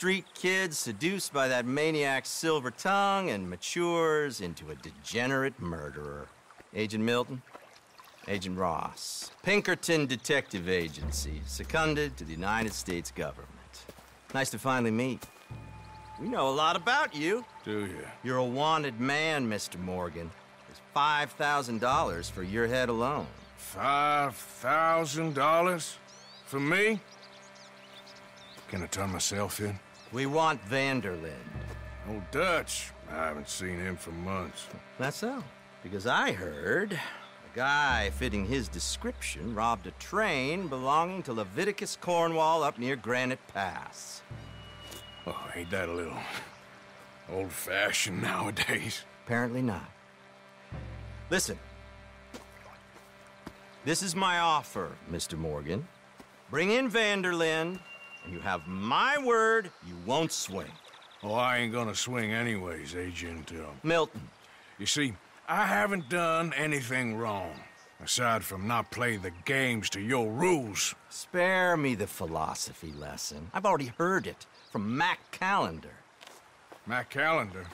street kid seduced by that maniac's silver tongue and matures into a degenerate murderer. Agent Milton, Agent Ross, Pinkerton Detective Agency, seconded to the United States government. Nice to finally meet. We know a lot about you. Do you? You're a wanted man, Mr. Morgan. There's $5,000 for your head alone. Five thousand dollars? For me? Can I turn myself in? We want Van der Linde. Old Dutch. I haven't seen him for months. That's so. Because I heard a guy fitting his description robbed a train belonging to Leviticus Cornwall up near Granite Pass. Oh, ain't that a little old-fashioned nowadays? Apparently not. Listen. This is my offer, Mr. Morgan. Bring in Van der Linde, and you have my word you won't swing. Oh, I ain't gonna swing anyways, Agent, uh, Milton, You see, I haven't done anything wrong, aside from not playing the games to your rules. spare me the philosophy lesson. I've already heard it from Mac Callender. Mac Callender.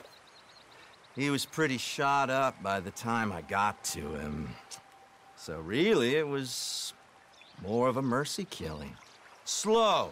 He was pretty shot up by the time I got to him. So really, it was more of a mercy killing. Slow,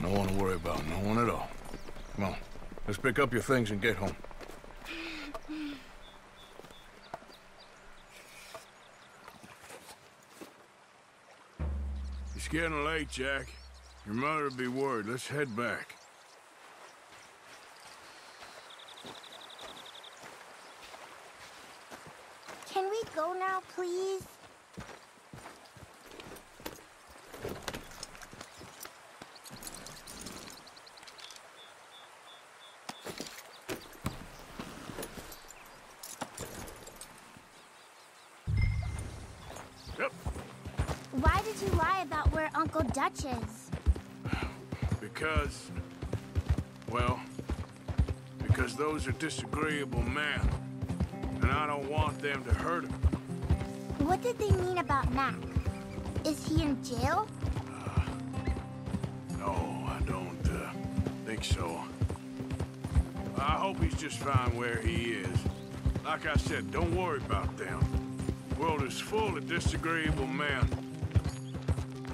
No one to worry about, no one at all. Come on, let's pick up your things and get home. It's getting late, Jack. Your mother'll be worried. Let's head back. Can we go now, please? Is? Because, well, because those are disagreeable men, and I don't want them to hurt him. What did they mean about Mac? Is he in jail? No, I don't uh, think so. I hope he's just fine where he is. Like I said, don't worry about them. The world is full of disagreeable men.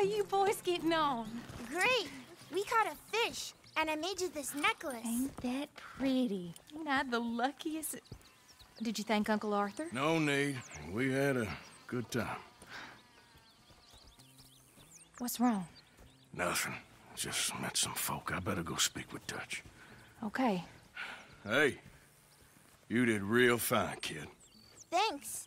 How you boys getting on? Great! We caught a fish, and I made you this necklace. Ain't that pretty? Ain't I the luckiest? Did you thank Uncle Arthur? No need. We had a good time. What's wrong? Nothing. Just met some folk. I better go speak with Dutch. Okay. Hey, you did real fine, kid. Thanks.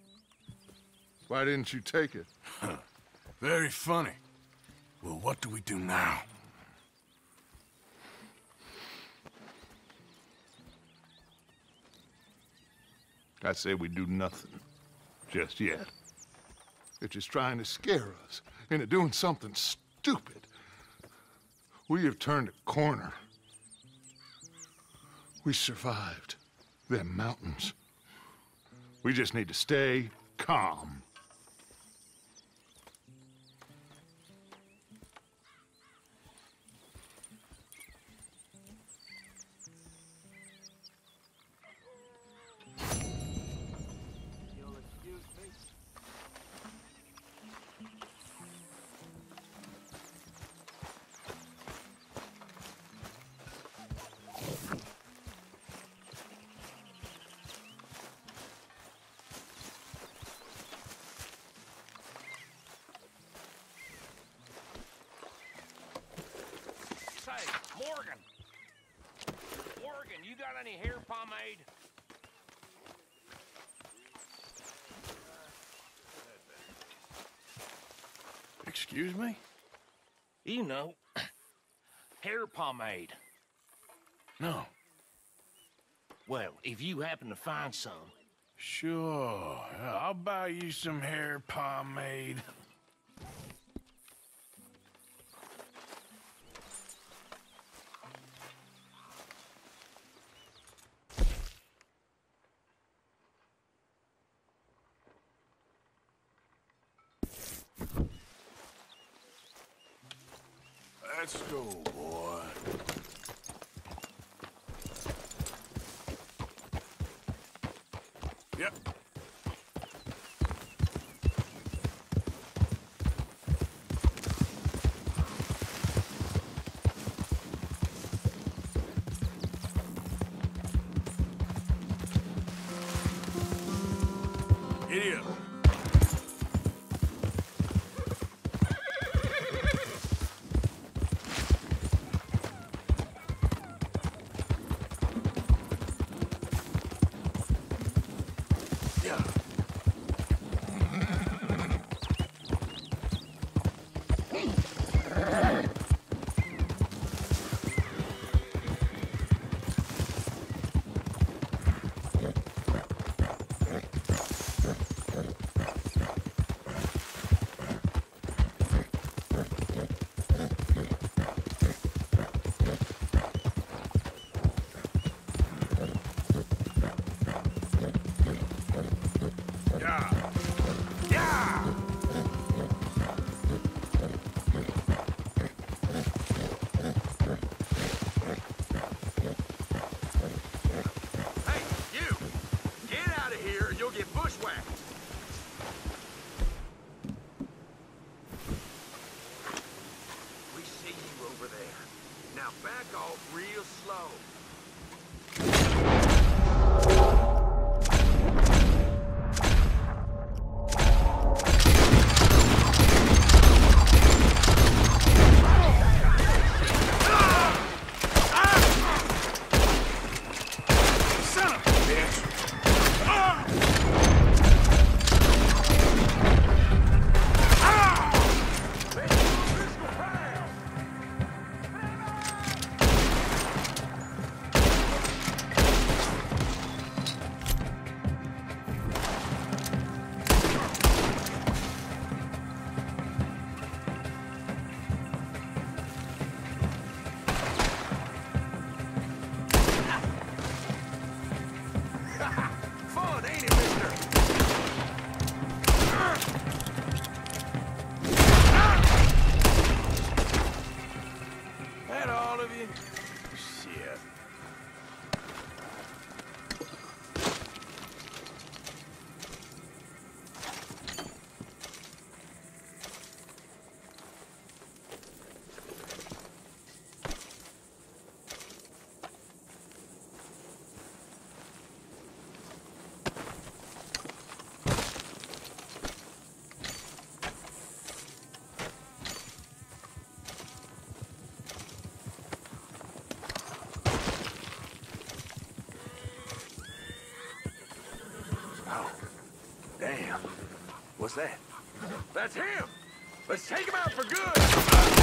Why didn't you take it? Very funny. Well, what do we do now? I say we do nothing. just yet. They're just trying to scare us into doing something stupid. We have turned a corner. We survived them mountains. We just need to stay calm. Any hair pomade? Excuse me? You know, hair pomade. No. Well, if you happen to find some, Sure. I'll buy you some hair pomade. Let's go, boy. Yep. What's that? That's him! Let's take him out for good!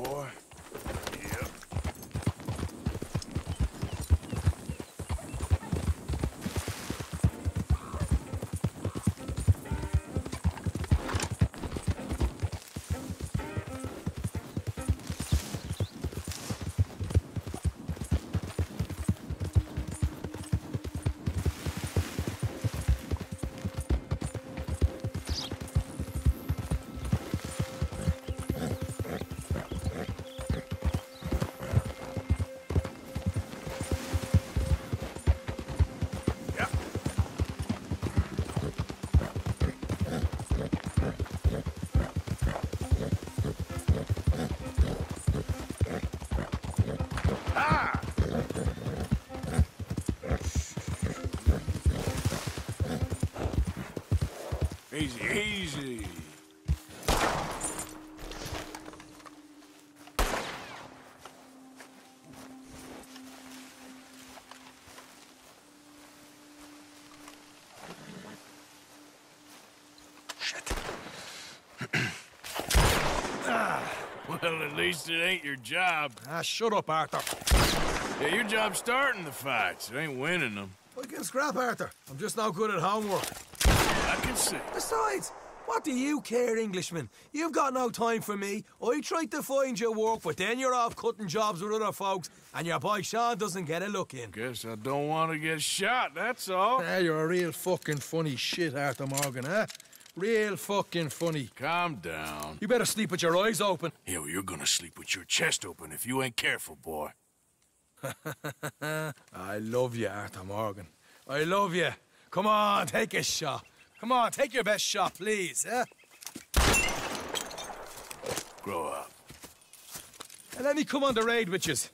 Boy. Easy, easy. Shit. Well, at least it ain't your job. Ah, shut up, Arthur. Yeah, your job's starting the fights. It ain't winning them. I can scrap, Arthur. I'm just not good at homework. I can see. Besides, what do you care, Englishman? You've got no time for me. I tried to find you work, but then you're off cutting jobs with other folks, and your boy Sean doesn't get a look in. Guess I don't want to get shot, that's all. Ah, you're a real fucking funny shit, Arthur Morgan, huh? Real fucking funny. Calm down. You better sleep with your eyes open. Yeah, well, you're gonna sleep with your chest open if you ain't careful, boy. I love you, Arthur Morgan. I love you. Come on, take a shot. Come on, take your best shot, please? Grow up. And let me come on the raid with yous.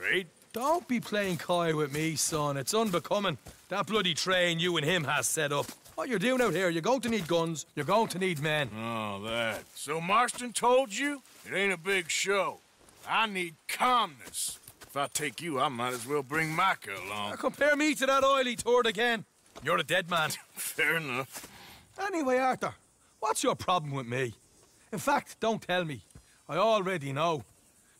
Raid? Don't be playing coy with me, son. It's unbecoming. That bloody train you and him has set up. What you're doing out here, you're going to need guns, you're going to need men. Oh, that. So Marston told you? It ain't a big show. I need calmness. If I take you, I might as well bring Micah Now along. compare me to that oily turd again. You're a dead man. Fair enough. Anyway, Arthur, what's your problem with me? In fact, don't tell me. I already know.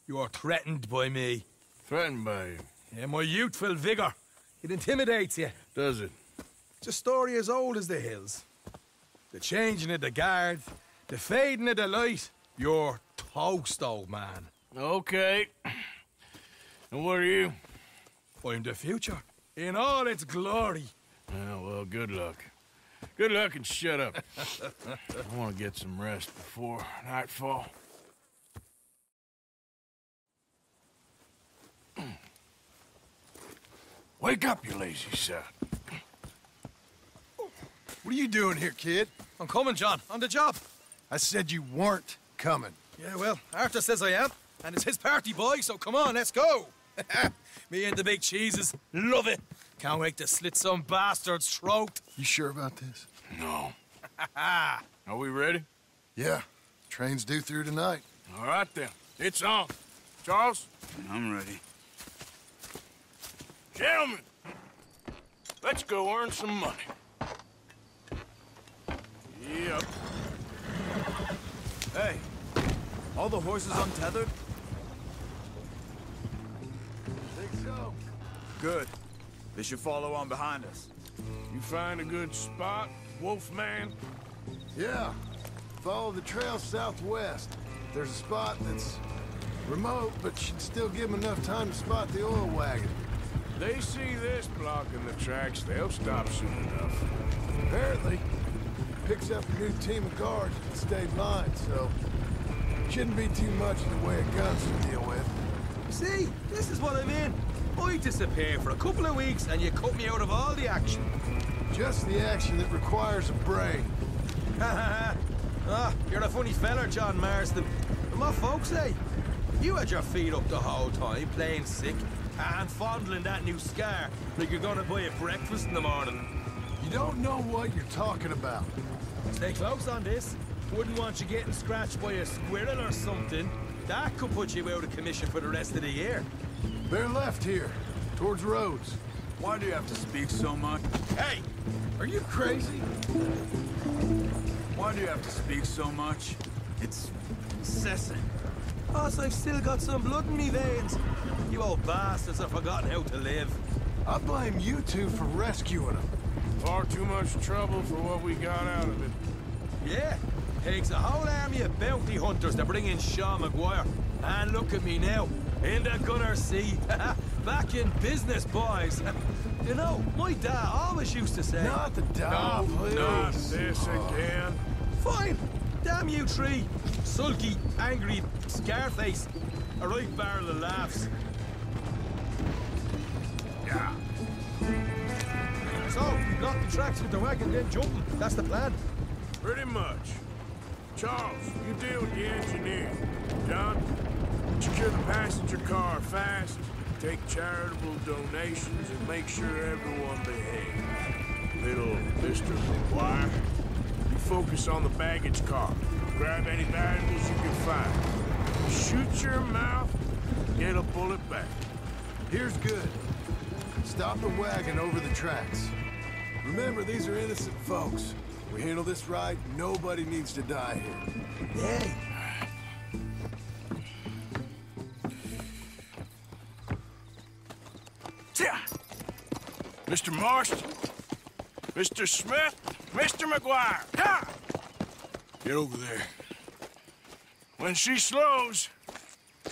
You're threatened by me. Threatened by you. Yeah, my youthful vigor. It intimidates you. Does it? It's a story as old as the hills. The changing of the guard, the fading of the light. You're toast, old man. Okay. And what are you? I'm the future. In all its glory. Yeah, well, good luck. Good luck and shut up. I want to get some rest before nightfall. Wake up, you lazy sod. What are you doing here, kid? I'm coming, John. On the job. I said you weren't coming. Yeah, well, Arthur says I am. And it's his party, boy, so come on, let's go. Me and the big cheeses. Love it. Can't wait to slit some bastard's throat. You sure about this? No. Are we ready? Yeah. Train's due through tonight. All right, then. It's on. Charles? I'm ready. Gentlemen, let's go earn some money. Yep. Hey, all the horses untethered? go. Good. They should follow on behind us. You find a good spot, Wolfman? Yeah. Follow the trail southwest. There's a spot that's remote, but should still give them enough time to spot the oil wagon. They see this blocking the tracks, they'll stop soon enough. Apparently, picks up a new team of guards that stayed behind, so shouldn't be too much in the way of guns to deal with. See, this is what I mean. I disappear for a couple of weeks and you cut me out of all the action. Just the action that requires a brain. Ha ha ha. Ah, you're a funny feller, John Marston. And what folks say? You had your feet up the whole time, playing sick, and fondling that new scar like you're gonna buy a breakfast in the morning. You don't know what you're talking about. Stay close on this. Wouldn't want you getting scratched by a squirrel or something. That could put you out of commission for the rest of the year. Bear left here, towards Rhodes. Why do you have to speak so much? Hey! Are you crazy? Why do you have to speak so much? It's incessant. Boss, I've still got some blood in me veins. You old bastards have forgotten how to live. I blame you two for rescuing him. Far too much trouble for what we got out of it. Yeah, takes a whole army of bounty hunters to bring in Sean MacGuire. And look at me now, in the gunner seat. Back in business, boys. you know, my dad always used to say... Not the dad, no, please. Not this again. Fine. Damn you three. Sulky, angry, scarface. A right barrel of laughs. Yeah. So, block the tracks with the wagon, then jumping. That's the plan. Pretty much. Charles, you deal with the engineer. John, secure the passenger car fast, take charitable donations, and make sure everyone behaves. Little Mr. MacGuire, you focus on the baggage car. Grab any valuables you can find. Shoot your mouth, get a bullet back. Here's good. Stop the wagon over the tracks. Remember, these are innocent folks. We handle this right, nobody needs to die here. Yay. Mr. Marston, Mr. Smith, Mr. MacGuire, ha! Get over there. When she slows,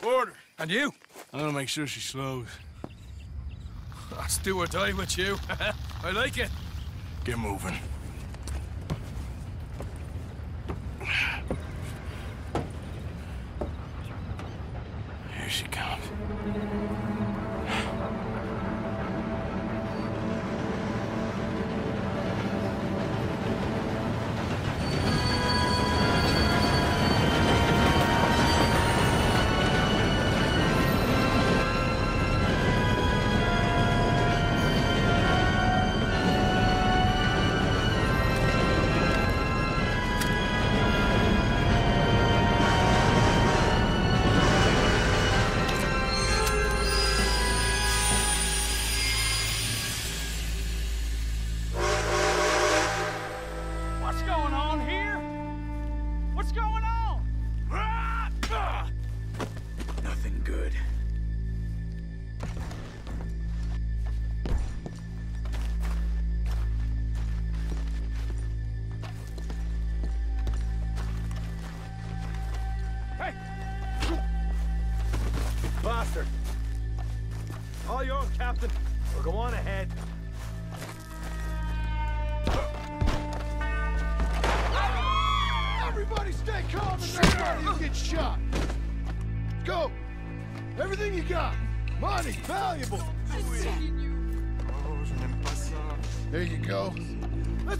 order. And you? I'm gonna make sure she slows. Let's do or die with you. I like it. Get moving. Here she comes.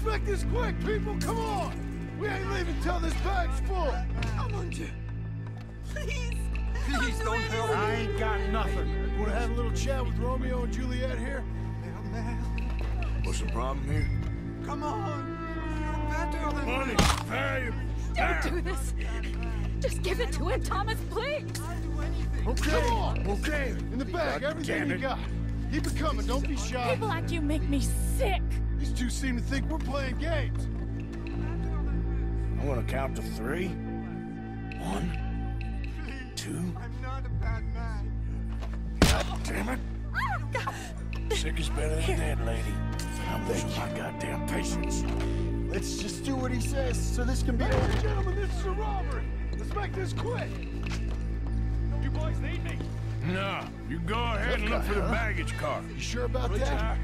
Let's make this quick, people. Come on. We ain't leaving till this bag's full. Please. Please don't help I ain't got nothing. Want to have a little chat with Romeo and Juliet here? What's the problem here? Come on. Better than Money, valuable. Don't do this. Just give it to him, Thomas, please. Okay. Come on. Okay. In the bag, everything you got. Keep it coming. Don't be shy. People like you make me sick. These two seem to think we're playing games. I'm gonna count to three. One, two. I'm not a bad man. God damn it. Sick is better than dead, lady. I'm losing my goddamn patience. Let's just do what he says so this can be Ladies over. and gentlemen, this is a robbery. Let's make this quick. You boys need me? No, you go ahead and look for the baggage car. You sure about Right, that?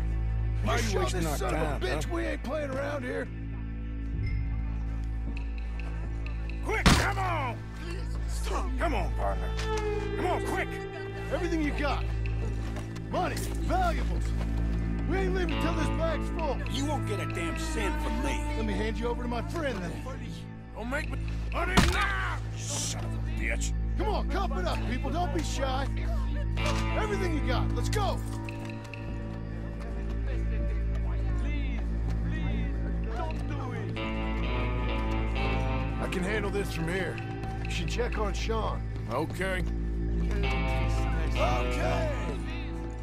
Why You you sure wasting this son of a time, bitch, huh? we ain't playing around here. Quick, come on! Come on, partner. Come on, quick! Everything you got. Money, valuables. We ain't leaving till this bag's full. You won't get a damn cent from me. Let me hand you over to my friend then. Don't make me... Money now! Son of a bitch. Come on, cup it up, people. Don't be shy. Everything you got. Let's go. Can handle this from here. You should check on Sean. Okay. Okay!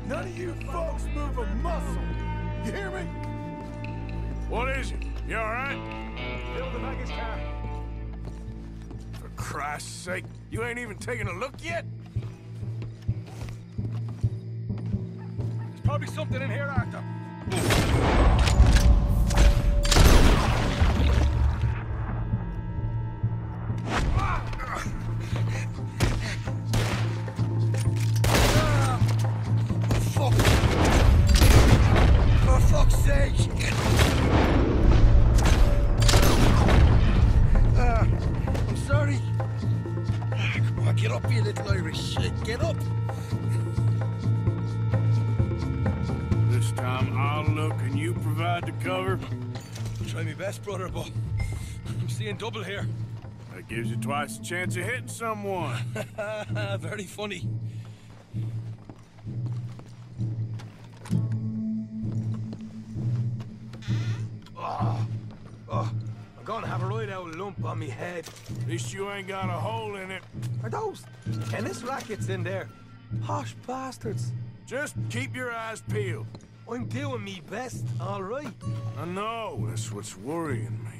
None of you folks move a muscle. You hear me? What is it? You all right? Fill the baggage car. For Christ's sake, you ain't even taking a look yet? There's probably something in here, Arthur. Fuck! Seeing double here. That gives you twice the chance of hitting someone. Very funny. Oh, oh, I'm gonna have a right out lump on me head. At least you ain't got a hole in it. Are those tennis rackets in there? Posh bastards. Just keep your eyes peeled. I'm doing me best, all right. I know, that's what's worrying me.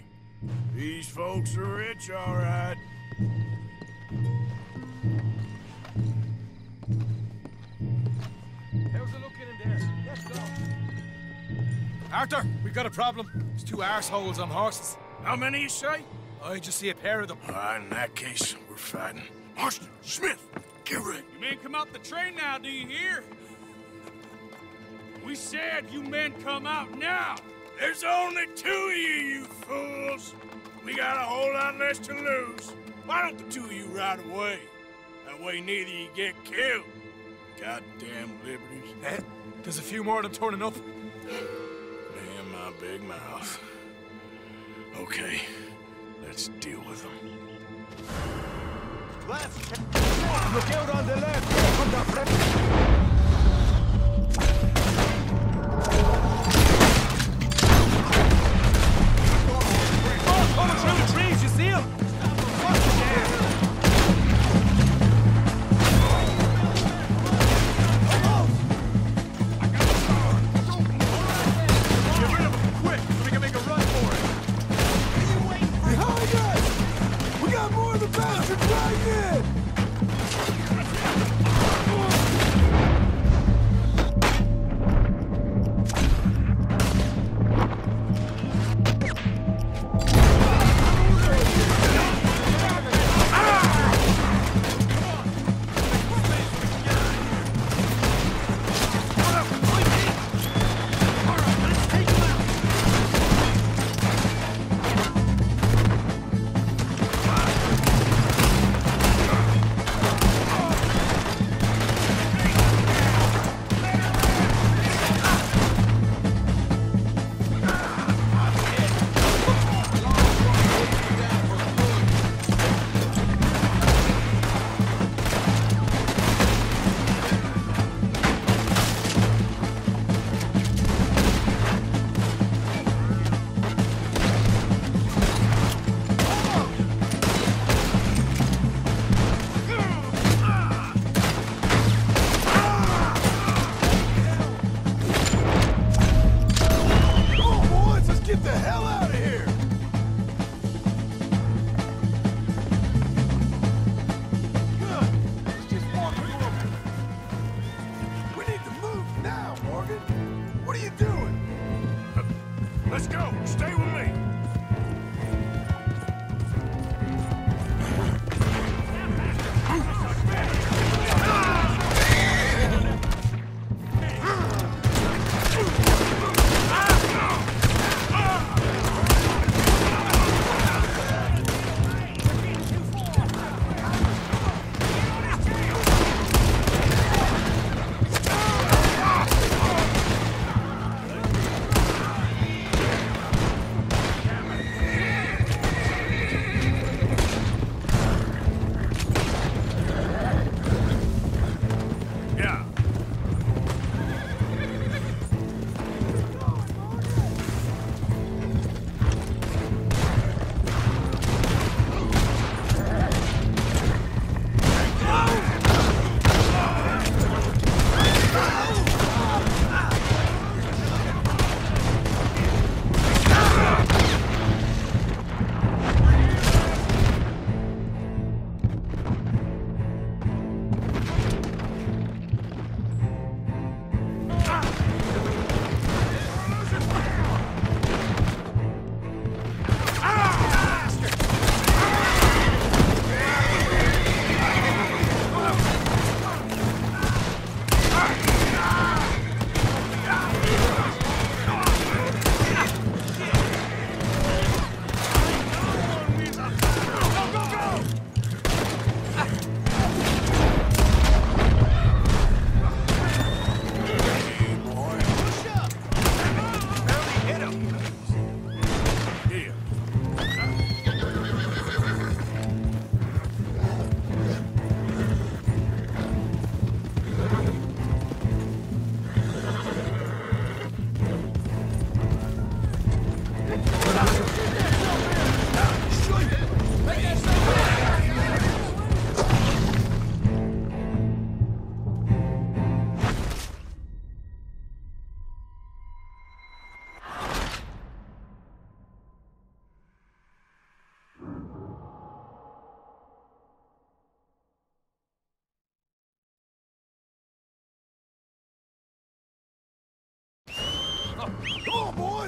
These folks are rich, all right. How's it looking in there? Let's go. Arthur, we've got a problem. There's two arseholes on horses. How many you say? I just see a pair of them. All right, in that case, we're fighting. Marston, Smith, get ready. You men come out the train now, do you hear? We said you men come out now. There's only two of you, you fools. We got a whole lot less to lose. Why don't the two of you ride away? That way neither of you get killed. Goddamn liberties. Eh? There's a few more of them turning up. Me and my big mouth. Okay, let's deal with them. Left! Look out on the left. Here come the